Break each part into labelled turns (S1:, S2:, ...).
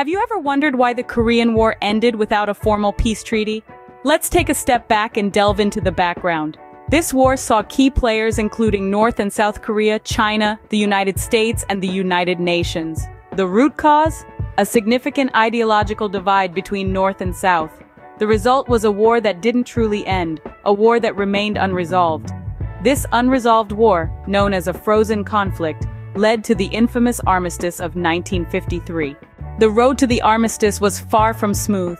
S1: Have you ever wondered why the Korean War ended without a formal peace treaty? Let's take a step back and delve into the background. This war saw key players including North and South Korea, China, the United States, and the United Nations. The root cause? A significant ideological divide between North and South. The result was a war that didn't truly end, a war that remained unresolved. This unresolved war, known as a frozen conflict, led to the infamous armistice of 1953. The road to the armistice was far from smooth.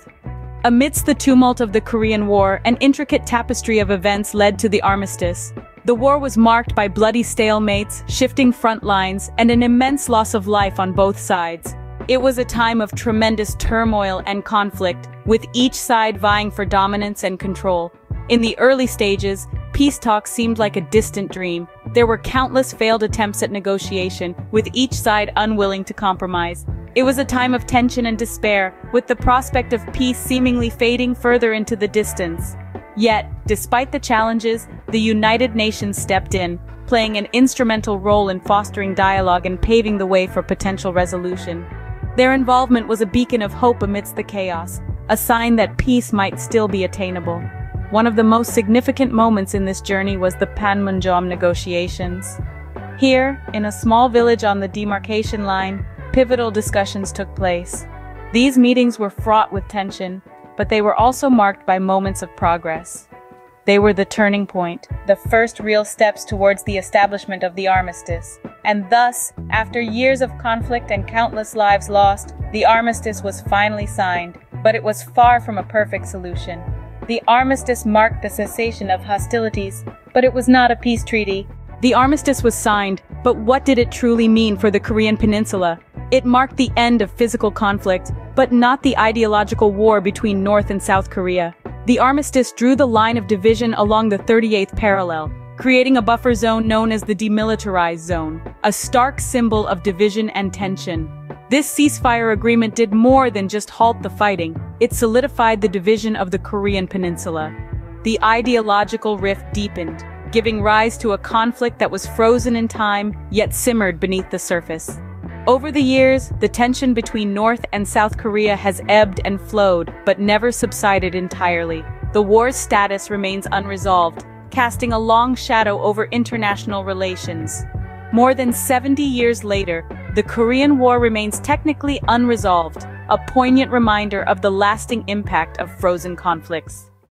S1: Amidst the tumult of the Korean War, an intricate tapestry of events led to the armistice. The war was marked by bloody stalemates, shifting front lines, and an immense loss of life on both sides. It was a time of tremendous turmoil and conflict, with each side vying for dominance and control. In the early stages, peace talks seemed like a distant dream. There were countless failed attempts at negotiation, with each side unwilling to compromise. It was a time of tension and despair, with the prospect of peace seemingly fading further into the distance. Yet, despite the challenges, the United Nations stepped in, playing an instrumental role in fostering dialogue and paving the way for potential resolution. Their involvement was a beacon of hope amidst the chaos, a sign that peace might still be attainable. One of the most significant moments in this journey was the Panmunjom negotiations. Here, in a small village on the demarcation line, pivotal discussions took place. These meetings were fraught with tension, but they were also marked by moments of progress. They were the turning point, the first real steps towards the establishment of the armistice. And thus, after years of conflict and countless lives lost, the armistice was finally signed, but it was far from a perfect solution. The armistice marked the cessation of hostilities, but it was not a peace treaty. The armistice was signed, but what did it truly mean for the Korean peninsula? It marked the end of physical conflict, but not the ideological war between North and South Korea. The armistice drew the line of division along the 38th parallel, creating a buffer zone known as the demilitarized zone, a stark symbol of division and tension. This ceasefire agreement did more than just halt the fighting, it solidified the division of the Korean peninsula. The ideological rift deepened, giving rise to a conflict that was frozen in time, yet simmered beneath the surface. Over the years, the tension between North and South Korea has ebbed and flowed, but never subsided entirely. The war's status remains unresolved, casting a long shadow over international relations. More than 70 years later, the Korean War remains technically unresolved, a poignant reminder of the lasting impact of frozen conflicts.